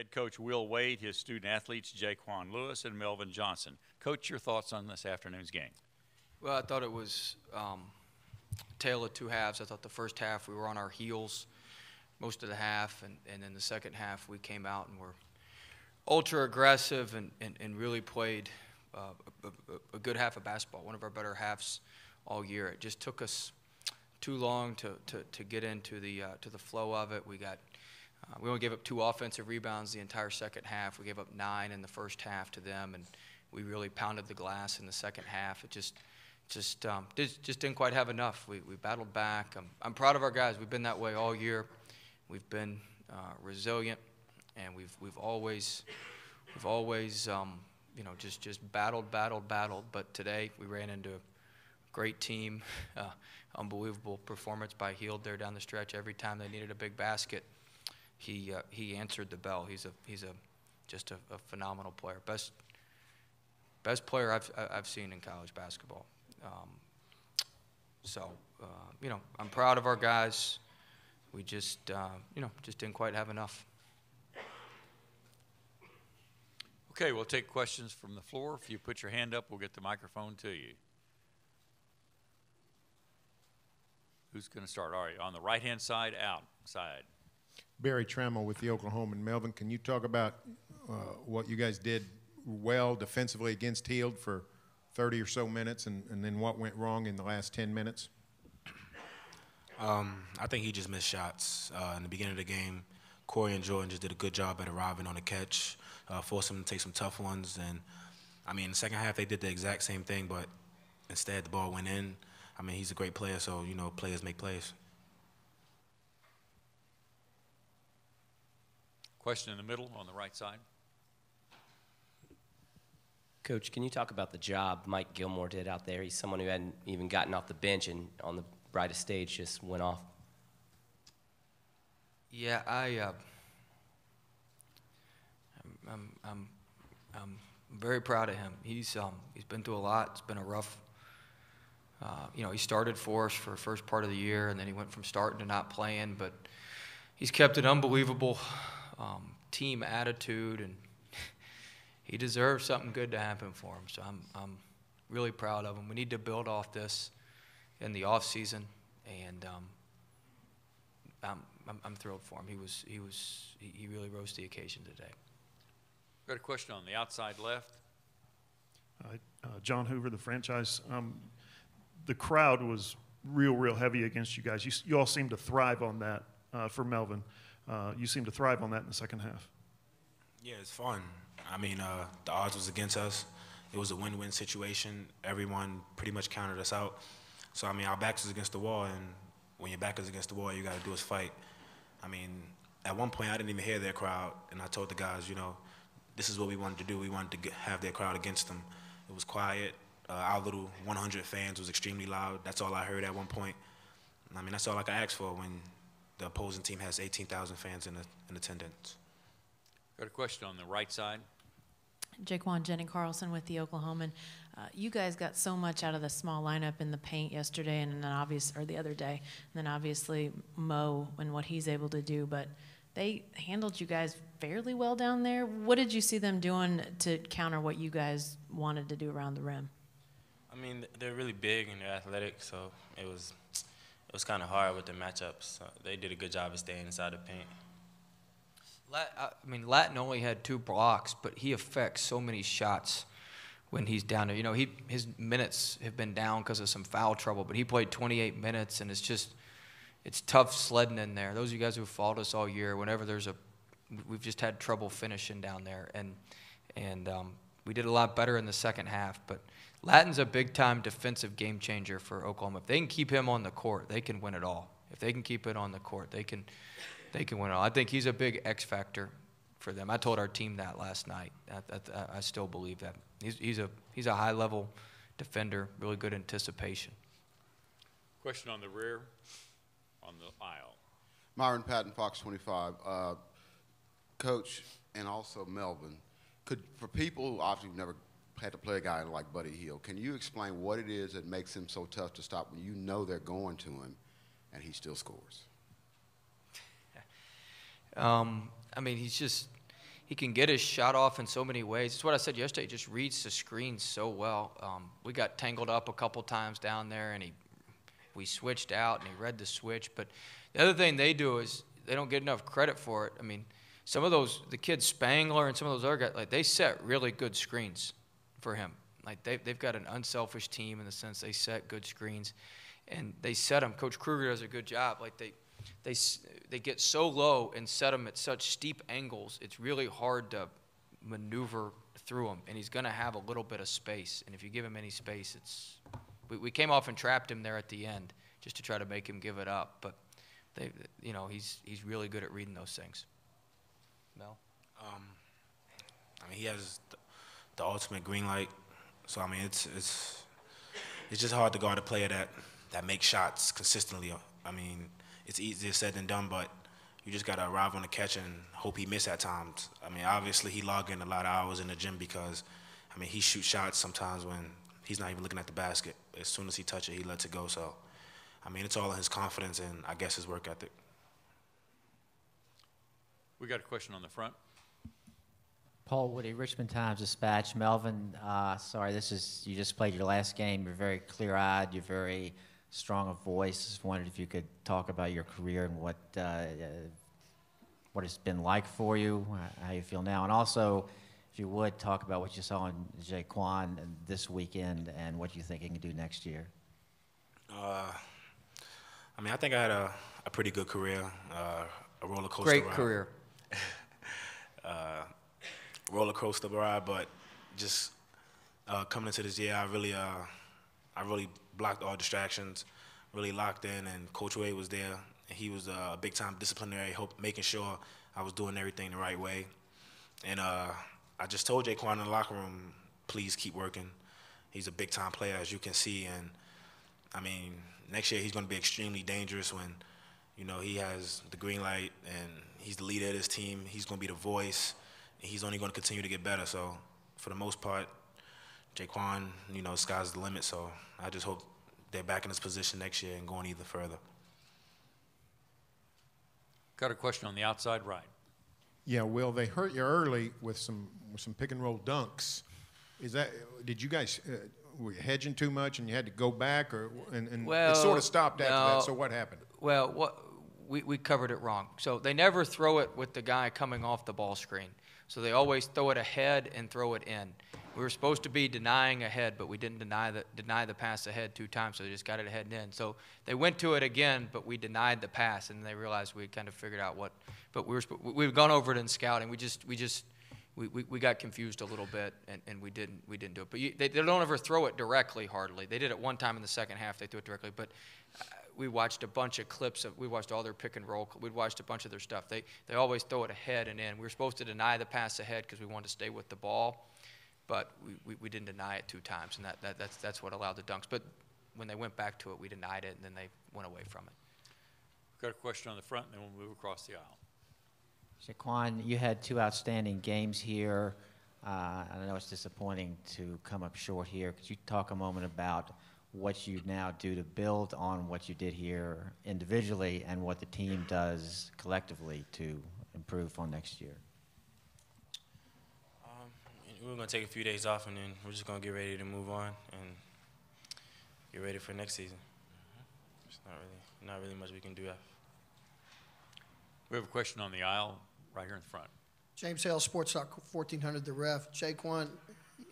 Head coach Will Wade, his student athletes Jequan Lewis and Melvin Johnson. Coach, your thoughts on this afternoon's game? Well, I thought it was um, tale of two halves. I thought the first half we were on our heels most of the half, and, and then the second half we came out and were ultra aggressive and, and, and really played uh, a, a, a good half of basketball, one of our better halves all year. It just took us too long to, to, to get into the, uh, to the flow of it. We got uh, we only gave up two offensive rebounds the entire second half. We gave up nine in the first half to them, and we really pounded the glass in the second half. It just just um, just, just didn't quite have enough. We, we battled back. I'm, I'm proud of our guys. We've been that way all year. We've been uh, resilient, and we've we've always we've always um, you know just just battled, battled, battled. But today we ran into a great team. Uh, unbelievable performance by Hield there down the stretch. Every time they needed a big basket, he uh, he answered the bell. He's a he's a just a, a phenomenal player. Best best player I've I've seen in college basketball. Um, so uh, you know I'm proud of our guys. We just uh, you know just didn't quite have enough. Okay, we'll take questions from the floor. If you put your hand up, we'll get the microphone to you. Who's going to start? All right, on the right hand side, outside. Barry Trammell with the Oklahoman. Melvin, can you talk about uh, what you guys did well defensively against Hield for 30 or so minutes, and, and then what went wrong in the last 10 minutes? Um, I think he just missed shots uh, in the beginning of the game. Corey and Jordan just did a good job at arriving on the catch, uh, forced him to take some tough ones. And I mean, in the second half they did the exact same thing, but instead the ball went in. I mean, he's a great player, so you know, players make plays. Question in the middle on the right side. Coach, can you talk about the job Mike Gilmore did out there? He's someone who hadn't even gotten off the bench and on the brightest stage just went off. Yeah, I. Uh, I'm, I'm, I'm, I'm very proud of him. He's um, he's been through a lot. It's been a rough. Uh, you know, he started for us for the first part of the year, and then he went from starting to not playing. But he's kept it unbelievable um, team attitude, and he deserves something good to happen for him. So I'm, I'm really proud of him. We need to build off this in the off season, and um, I'm, I'm, I'm, thrilled for him. He was, he was, he, he really rose to the occasion today. Got a question on the outside left. Uh, uh, John Hoover, the franchise. Um, the crowd was real, real heavy against you guys. You, you all seem to thrive on that uh, for Melvin uh, you seem to thrive on that in the second half. Yeah, it's fun. I mean, uh, the odds was against us. It was a win-win situation. Everyone pretty much counted us out. So I mean, our backs is against the wall, and when your back is against the wall, you got to do is fight. I mean, at one point, I didn't even hear their crowd, and I told the guys, you know, this is what we wanted to do. We wanted to get, have their crowd against them. It was quiet. Uh, our little 100 fans was extremely loud. That's all I heard at one point. I mean, that's all I could ask for when the opposing team has 18,000 fans in, in attendance. Got a question on the right side. Jequan Jenny Carlson with the Oklahoman. Uh, you guys got so much out of the small lineup in the paint yesterday, and then obvious or the other day, and then obviously Mo and what he's able to do. But they handled you guys fairly well down there. What did you see them doing to counter what you guys wanted to do around the rim? I mean, they're really big and they're athletic, so it was it was kind of hard with the matchups. They did a good job of staying inside the paint. I mean, Lattin only had two blocks, but he affects so many shots when he's down there. You know, he his minutes have been down because of some foul trouble, but he played 28 minutes, and it's just it's tough sledding in there. Those of you guys who followed us all year, whenever there's a, we've just had trouble finishing down there, and and um, we did a lot better in the second half, but Lattin's a big time defensive game changer for Oklahoma. If they can keep him on the court, they can win it all. If they can keep it on the court, they can they can win it all. I think he's a big X factor for them. I told our team that last night. I, I, I still believe that. He's, he's a he's a high level defender, really good anticipation. Question on the rear, on the aisle. Myron Patton, Fox 25. Uh, Coach and also Melvin, could for people who obviously never had to play a guy like Buddy Hield. Can you explain what it is that makes him so tough to stop when you know they're going to him and he still scores? um, I mean, he's just he can get his shot off in so many ways. It's what I said yesterday. He just reads the screen so well. Um, we got tangled up a couple times down there, and he we switched out, and he read the switch. But the other thing they do is they don't get enough credit for it. I mean, some of those the kids Spangler and some of those other guys like they set really good screens for him. Like they they've got an unselfish team in the sense they set good screens, and they set them. Coach Kruger does a good job. Like they they they get so low and set them at such steep angles. It's really hard to maneuver through them, and he's going to have a little bit of space. And if you give him any space, it's we, we came off and trapped him there at the end just to try to make him give it up. But they, you know, he's he's really good at reading those things. Mel. Um, I mean, he has the, the ultimate green light. So I mean, it's it's it's just hard to guard a player that that makes shots consistently. I mean, it's easier said than done, but you just gotta arrive on the catch and hope he miss at times. I mean, obviously he log in a lot of hours in the gym because, I mean, he shoots shots sometimes when he's not even looking at the basket. As soon as he touches it, he lets it go. So, I mean, it's all in his confidence and I guess his work ethic. We got a question on the front. Paul Woody, Richmond Times Dispatch. Melvin, uh, sorry, this is you just played your last game. You're very clear-eyed. You're very strong of voice. Just wondered if you could talk about your career and what uh, uh, what it's been like for you, uh, how you feel now, and also if you would talk about what you saw in Jequan this weekend and what you think he can do next year. Uh, I mean, I think I had a, a pretty good career, uh, a roller coaster Great ride. career. uh, roller coaster ride, but just uh, coming into this year, I really, uh, I really blocked all distractions, really locked in, and Coach Wade was there. He was a big time disciplinary, hope, making sure I was doing everything the right way. And uh, I just told Jequan in the locker room, please keep working. He's a big time player, as you can see, and I mean, next year he's going to be extremely dangerous when, you know, he has the green light and he's the leader of this team. He's going to be the voice. He's only going to continue to get better. So, for the most part, Jequan, you know, sky's the limit. So, I just hope they're back in this position next year and going even further. Got a question on the outside right. Yeah, Will, they hurt you early with some with some pick and roll dunks. Is that did you guys uh, were you hedging too much and you had to go back or and, and Well, it sort of stopped after no. that. So what happened? Well, what we, we covered it wrong. So they never throw it with the guy coming off the ball screen. So they always throw it ahead and throw it in. We were supposed to be denying ahead, but we didn't deny the deny the pass ahead two times, so they just got it ahead and in. So they went to it again, but we denied the pass, and they realized we kind of figured out what. But we were we've gone over it in scouting. We just we just we, we, we got confused a little bit, and, and we didn't we didn't do it. But you, they, they don't ever throw it directly. Hardly. They did it one time in the second half. They threw it directly, but we watched a bunch of clips of we watched all their pick and roll. We watched a bunch of their stuff. They they always throw it ahead and in. We were supposed to deny the pass ahead because we wanted to stay with the ball, but we, we, we didn't deny it two times, and that, that that's that's what allowed the dunks. But when they went back to it, we denied it, and then they went away from it. We've Got a question on the front, and then we'll move across the aisle. Shaquan, you had two outstanding games here. Uh, I know it's disappointing to come up short here. Could you talk a moment about what you now do to build on what you did here individually and what the team does collectively to improve on next year? Um, we're gonna take a few days off, and then we're just gonna get ready to move on and get ready for next season. It's not really, not really much we can do after. We have a question on the aisle right here in the front. James Hale, Sports Talk 1400, The Ref. Jequan,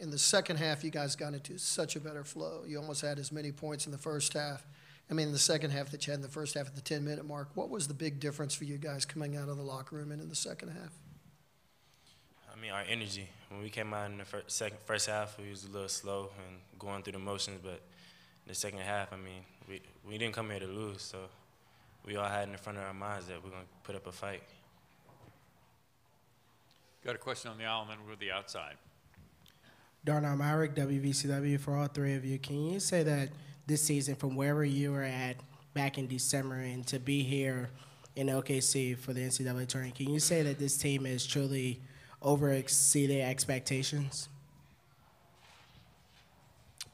in the second half, you guys got into such a better flow. You almost had as many points in the first half. I mean, in the second half that you had in the first half at the 10 minute mark. What was the big difference for you guys coming out of the locker room and in the second half? I mean, our energy. When we came out in the first, second, first half, we was a little slow and going through the motions. But in the second half, I mean, we, we didn't come here to lose. So we all had in the front of our minds that we're going to put up a fight. Got a question on the aisle, and we'll go to the outside. Darnell Myrick, WVCW, for all three of you. Can you say that this season, from wherever you were at back in December and to be here in OKC for the NCAA tournament, can you say that this team has truly over exceeded expectations?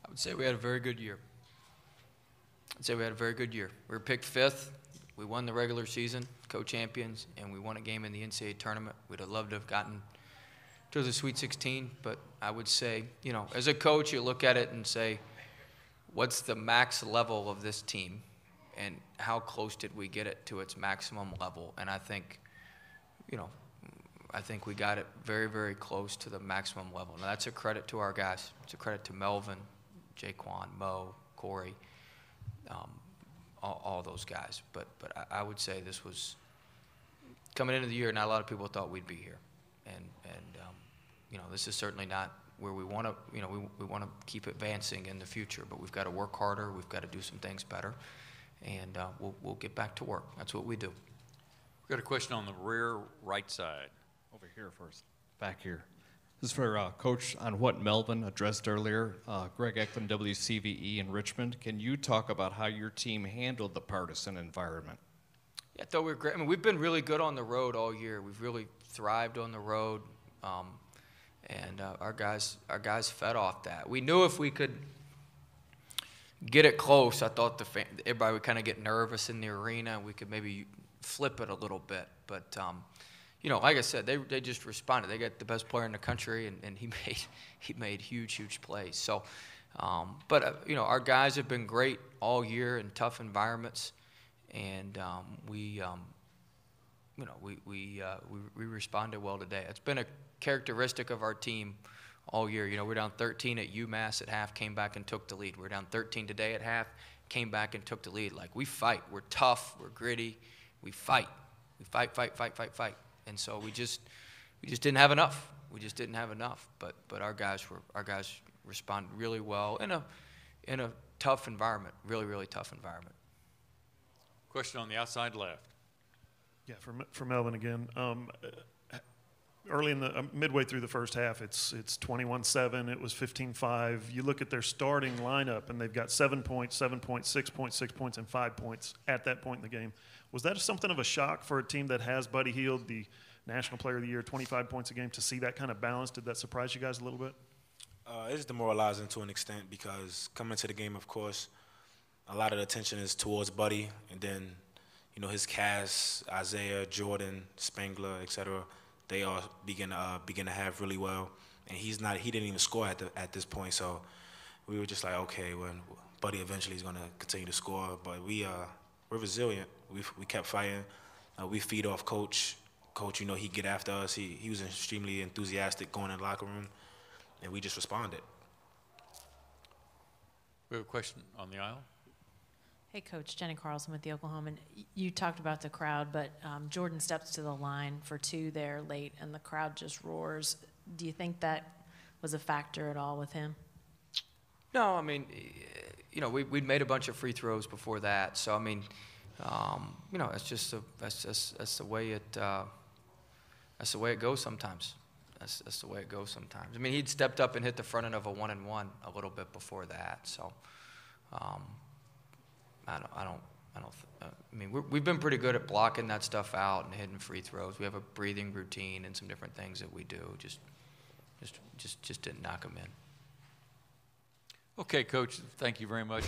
I would say we had a very good year. I'd say we had a very good year. We were picked fifth. We won the regular season, co-champions, and we won a game in the NCAA tournament. We'd have loved to have gotten to the Sweet 16, but I would say, you know, as a coach, you look at it and say, what's the max level of this team, and how close did we get it to its maximum level? And I think, you know, I think we got it very, very close to the maximum level. Now that's a credit to our guys. It's a credit to Melvin, Jequan, Mo, Corey, um, all, all those guys. But but I, I would say this was coming into the year. Not a lot of people thought we'd be here, and and um, you know this is certainly not where we want to. You know we we want to keep advancing in the future, but we've got to work harder. We've got to do some things better, and uh, we'll we'll get back to work. That's what we do. We've got a question on the rear right side. Over here first, back here. This is for uh, Coach on what Melvin addressed earlier. Uh, Greg Eklund, WCVE in Richmond. Can you talk about how your team handled the partisan environment? Yeah, I thought we were great. I mean, we've been really good on the road all year. We've really thrived on the road, um, and uh, our guys, our guys fed off that. We knew if we could get it close, I thought the fan, everybody would kind of get nervous in the arena. We could maybe flip it a little bit, but um, you know, like I said, they, they just responded. They got the best player in the country, and, and he made he made huge, huge plays. So, um, but uh, you know, our guys have been great all year in tough environments, and um, we, um, you know, we we, uh, we we responded well today. It's been a characteristic of our team all year. You know, we're down 13 at UMass at half, came back and took the lead. We're down 13 today at half, came back and took the lead. Like we fight. We're tough. We're gritty. We fight. We fight, fight, fight, fight, fight and so we just we just didn't have enough. We just didn't have enough. But but our guys were our guys responded really well in a in a tough environment, really really tough environment. Question on the outside left. Yeah, for, for Melvin again. Um, uh, early in the uh, midway through the first half, it's it's 21-7. It was 15-5. You look at their starting lineup, and they've got seven points, seven points, six points, six points, and five points at that point in the game. Was that something of a shock for a team that has Buddy Hield, the National Player of the Year, 25 points a game, to see that kind of balance? Did that surprise you guys a little bit? Uh, it's demoralizing to an extent because coming to the game, of course, a lot of the attention is towards Buddy, and then, you know, his cast, Isaiah, Jordan, Spangler, etc. They all begin uh, begin to have really well, and he's not. He didn't even score at the, at this point, so we were just like, okay, when Buddy eventually is going to continue to score, but we uh, we're resilient. We we kept fighting. Uh, we feed off coach. Coach, you know, he get after us. He he was extremely enthusiastic going in the locker room, and we just responded. We have a question on the aisle. Hey, Coach Jenny Carlson with the Oklahoman. You talked about the crowd, but um, Jordan steps to the line for two there late, and the crowd just roars. Do you think that was a factor at all with him? No, I mean, you know, we we'd made a bunch of free throws before that, so I mean, um, you know, that's just a, that's just that's the way it uh, that's the way it goes sometimes. That's that's the way it goes sometimes. I mean, he'd stepped up and hit the front end of a one and one a little bit before that, so um, I don't I don't I don't. Uh, I mean, we're, we've been pretty good at blocking that stuff out and hitting free throws. We have a breathing routine and some different things that we do. Just just just just didn't knock them in. Okay, Coach, thank you very much.